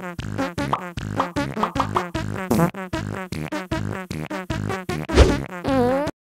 Thank you.